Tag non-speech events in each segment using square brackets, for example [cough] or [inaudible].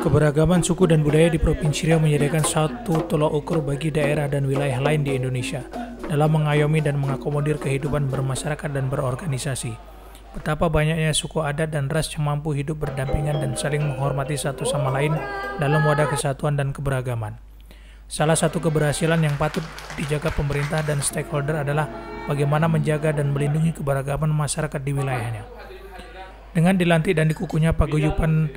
Keberagaman suku dan budaya di Provinsi Riau menjadikan satu tolak ukur bagi daerah dan wilayah lain di Indonesia dalam mengayomi dan mengakomodir kehidupan bermasyarakat dan berorganisasi. Betapa banyaknya suku adat dan ras yang mampu hidup berdampingan dan saling menghormati satu sama lain dalam wadah kesatuan dan keberagaman. Salah satu keberhasilan yang patut dijaga pemerintah dan stakeholder adalah bagaimana menjaga dan melindungi keberagaman masyarakat di wilayahnya. Dengan dilantik dan dikukuhnya paguyupan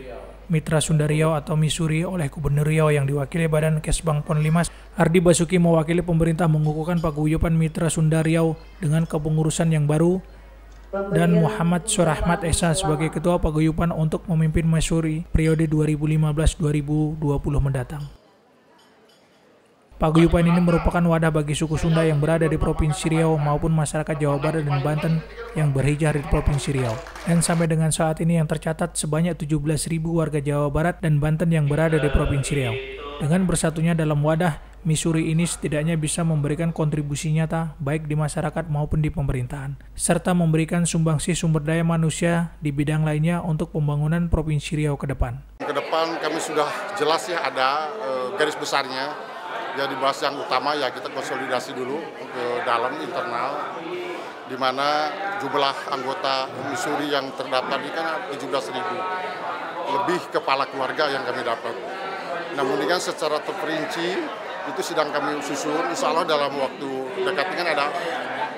Mitra Sunda Riau atau Misuri oleh Gubernur Riau yang diwakili Badan Kesbang Pon 5, Ardi Basuki mewakili pemerintah mengukuhkan paguyuban Mitra Sunda Riau dengan kepengurusan yang baru dan Muhammad Surahmat Esa sebagai Ketua Paguyuban untuk memimpin Misuri periode 2015-2020 mendatang. Paguyuban ini merupakan wadah bagi suku Sunda yang berada di Provinsi Riau maupun masyarakat Jawa Barat dan Banten yang berhijrah di Provinsi Riau. Dan sampai dengan saat ini yang tercatat sebanyak 17.000 warga Jawa Barat dan Banten yang berada di Provinsi Riau. Dengan bersatunya dalam wadah, Missouri ini setidaknya bisa memberikan kontribusi nyata baik di masyarakat maupun di pemerintahan, serta memberikan sumbangsi sumber daya manusia di bidang lainnya untuk pembangunan Provinsi Riau ke depan. Ke depan kami sudah jelas ya ada e, garis besarnya yang dibahas yang utama ya kita konsolidasi dulu ke dalam internal di mana jumlah anggota Missouri yang terdaftar ini kan 17 ribu lebih kepala keluarga yang kami dapat. Namun kan secara terperinci itu sedang kami susun, insya Allah dalam waktu dekat ini kan ada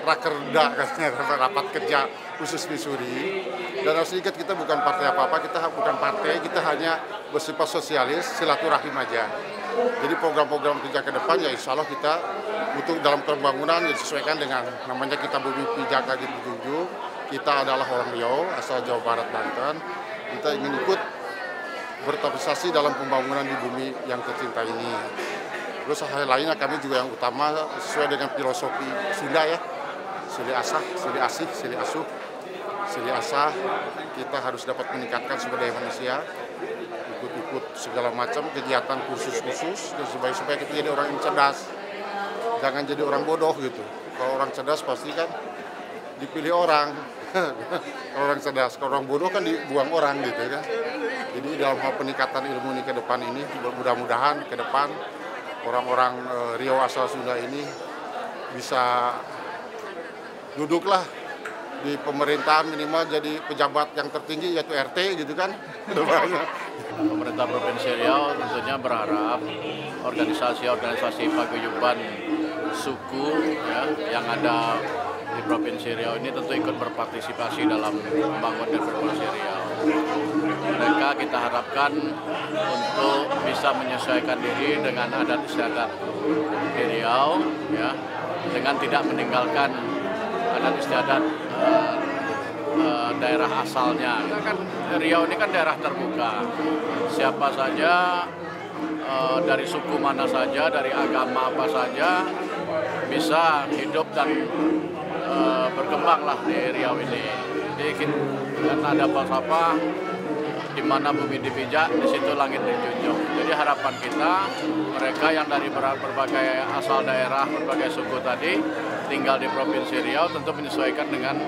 rakerda [laughs] katanya rapat kerja khusus Missouri dan harus ingat kita bukan partai apa-apa, kita bukan partai, kita hanya bersifat sosialis, silaturahim aja. Jadi program-program kerja ke depan ya insya Allah kita untuk dalam pembangunan ya disesuaikan dengan namanya kita bumi pijaka gitu tujuh. Kita adalah orang Riau asal Jawa Barat Banten. Kita ingin ikut berpartisipasi dalam pembangunan di bumi yang tercinta ini. Terus hal lainnya kami juga yang utama sesuai dengan filosofi Sunda ya. Sili asah, sili asih, sili asuh, sili asah. Kita harus dapat meningkatkan sumber daya manusia ikut-ikut segala macam kegiatan kursus-kursus supaya supaya kita jadi orang yang cerdas. Jangan jadi orang bodoh gitu. Kalau orang cerdas pasti kan dipilih orang. [laughs] Kalau orang cerdas kalau orang bodoh kan dibuang orang gitu kan. Jadi dalam hal peningkatan ilmu ini ke depan ini mudah-mudahan ke depan orang-orang e, Riau asal Sunda ini bisa duduklah di pemerintahan minimal jadi pejabat yang tertinggi yaitu RT gitu kan [laughs] Pemerintah Provinsi Riau tentunya berharap organisasi-organisasi paguyuban suku ya, yang ada di Provinsi Riau ini tentu ikut berpartisipasi dalam membangun Provinsi Riau. Mereka kita harapkan untuk bisa menyesuaikan diri dengan adat istiadat di Riau, ya, dengan tidak meninggalkan adat istiadat uh, daerah asalnya. Kita kan Riau ini kan daerah terbuka. Siapa saja uh, dari suku mana saja, dari agama apa saja bisa hidup dan uh, berkembanglah di Riau ini. Jadi kan ada apa-apa di mana bumi dipijak, di situ langit dijunjung. Jadi harapan kita mereka yang dari berbagai asal daerah, berbagai suku tadi tinggal di Provinsi Riau tentu menyesuaikan dengan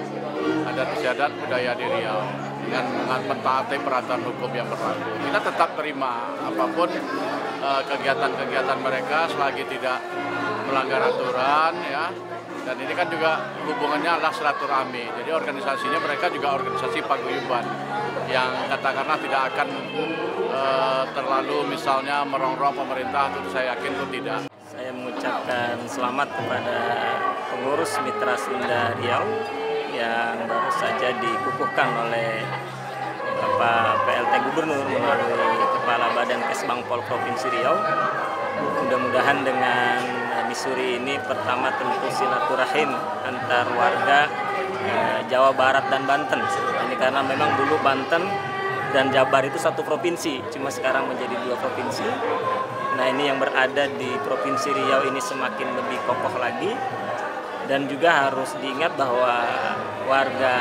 adat istiadat budaya di Riau dengan mentaati peraturan hukum yang berlaku. Kita tetap terima apa pun eh, kegiatan-kegiatan mereka selagi tidak melanggar aturan ya. Dan ini kan juga hubungannya adalah silaturahmi. Jadi organisasinya mereka juga organisasi paguyuban yang katakanlah tidak akan uh, terlalu misalnya merongrong pemerintah itu saya yakin itu tidak. Saya mengucapkan selamat kepada pengurus Mitra Sunda Riau yang baru saja dikukuhkan oleh Bapak PLT Gubernur melalui Kepala Badan Kesbangpol Provinsi Riau. Mudah-mudahan dengan Misuri ini pertama tentu silaturahim antar warga eh, Jawa Barat dan Banten. Ini karena memang dulu Banten dan Jabar itu satu provinsi, cuma sekarang menjadi dua provinsi. Nah ini yang berada di Provinsi Riau ini semakin lebih kokoh lagi dan juga harus diingat bahwa warga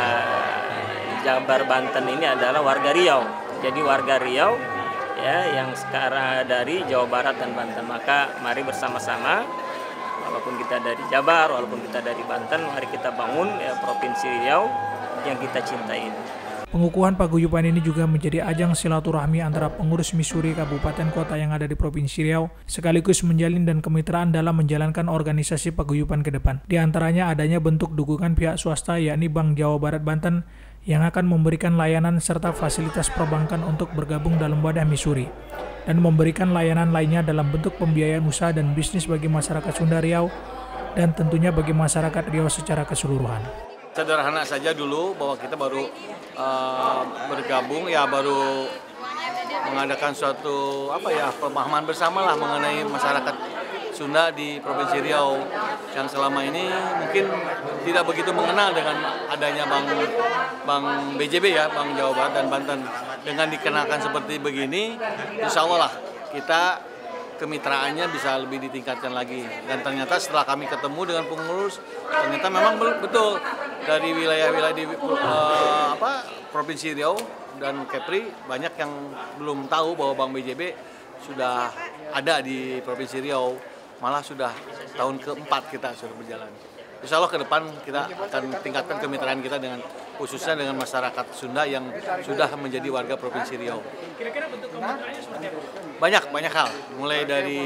Jabar Banten ini adalah warga Riau. Jadi warga Riau ya yang sekarang dari Jawa Barat dan Banten. Maka mari bersama-sama walaupun kita dari Jabar, walaupun kita dari Banten, mari kita bangun ya provinsi Riau yang kita cintai. Pengukuhan paguyuban ini juga menjadi ajang silaturahmi antara pengurus Missouri kabupaten kota yang ada di Provinsi Riau, sekaligus menjalin dan kemitraan dalam menjalankan organisasi paguyuban ke depan. Di antaranya adanya bentuk dukungan pihak swasta yakni Bank Jawa Barat Banten yang akan memberikan layanan serta fasilitas perbankan untuk bergabung dalam wadah Missouri dan memberikan layanan lainnya dalam bentuk pembiayaan usaha dan bisnis bagi masyarakat Sunda Riau dan tentunya bagi masyarakat Riau secara keseluruhan. Sederhana saja dulu bahwa kita baru uh, bergabung ya baru mengadakan suatu apa ya pemahaman bersama lah mengenai masyarakat Sunda di Provinsi Riau yang selama ini mungkin tidak begitu mengenal dengan adanya Bank Bank BJB ya Bank Jawa Barat dan Banten. Dengan dikenalkan seperti begini Insya Allah lah kita kemitraannya bisa lebih ditingkatkan lagi. Dan ternyata setelah kami ketemu dengan pengurus ternyata memang betul dari wilayah-wilayah di uh, apa provinsi Riau dan Kepri banyak yang belum tahu bahwa Bank BJB sudah ada di provinsi Riau malah sudah tahun keempat kita sudah berjalan. Insya Allah ke depan kita akan tingkatkan kemitraan kita dengan khususnya dengan masyarakat Sunda yang sudah menjadi warga provinsi Riau. Banyak banyak hal, mulai dari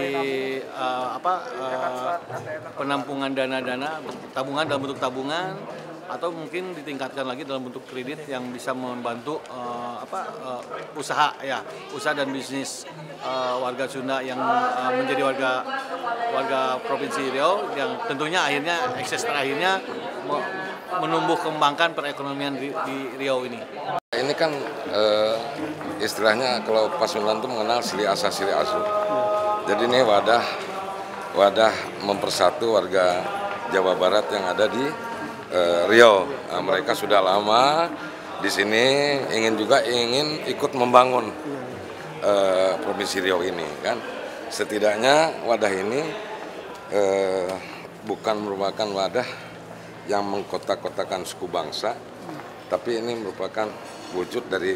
uh, apa uh, penampungan dana-dana tabungan dalam bentuk tabungan atau mungkin ditingkatkan lagi dalam bentuk kredit yang bisa membantu uh, apa uh, usaha ya usaha dan bisnis uh, warga Sunda yang uh, menjadi warga warga provinsi Riau yang tentunya akhirnya ekses terakhirnya menumbuh kembangkan perekonomian di, di Riau ini. Ini kan uh, istilahnya kalau Pasundan itu mengenal sili asa sili asu. Jadi ini wadah wadah mempersatu warga Jawa Barat yang ada di uh, Riau. Nah, mereka sudah lama di sini ingin juga ingin ikut membangun uh, provinsi Riau ini kan. Setidaknya wadah ini uh, bukan merupakan wadah yang mengkotak-kotakan suku bangsa, tapi ini merupakan wujud dari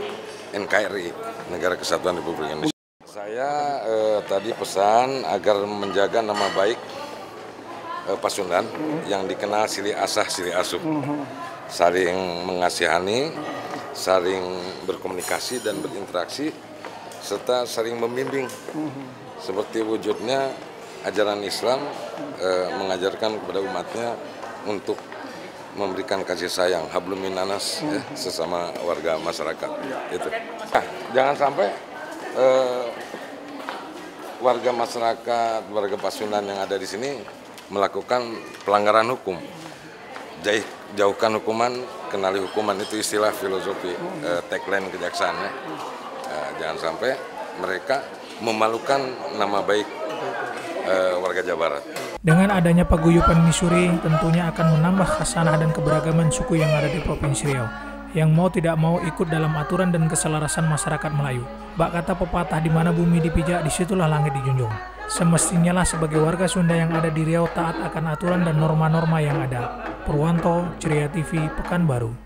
NKRI, Negara Kesatuan Republik Indonesia. Saya eh, tadi pesan agar menjaga nama baik uh, Pasundan hmm. yang dikenal Sili Asah Sili Asuh. Hmm. Saling mengasihani, saling berkomunikasi dan berinteraksi serta saling membimbing. Hmm. Seperti wujudnya ajaran Islam uh, mengajarkan kepada umatnya untuk memberikan kasih sayang hablum minanas ya, sesama warga masyarakat itu. Nah, jangan sampai uh, warga masyarakat, warga Pasundan yang ada di sini melakukan pelanggaran hukum. Jauhkan hukuman, kenali hukuman itu istilah filosofi eh, tagline kejaksaan ya. Eh, jangan sampai mereka memalukan nama baik eh, warga Jawa Barat. Dengan adanya paguyuban Missouri tentunya akan menambah khasanah dan keberagaman suku yang ada di Provinsi Riau yang mau tidak mau ikut dalam aturan dan keselarasan masyarakat Melayu. Bak kata pepatah di mana bumi dipijak, di situlah langit dijunjung. Semestinya lah sebagai warga Sunda yang ada di Riau taat akan aturan dan norma-norma yang ada. Purwanto, Ceria TV, Pekanbaru.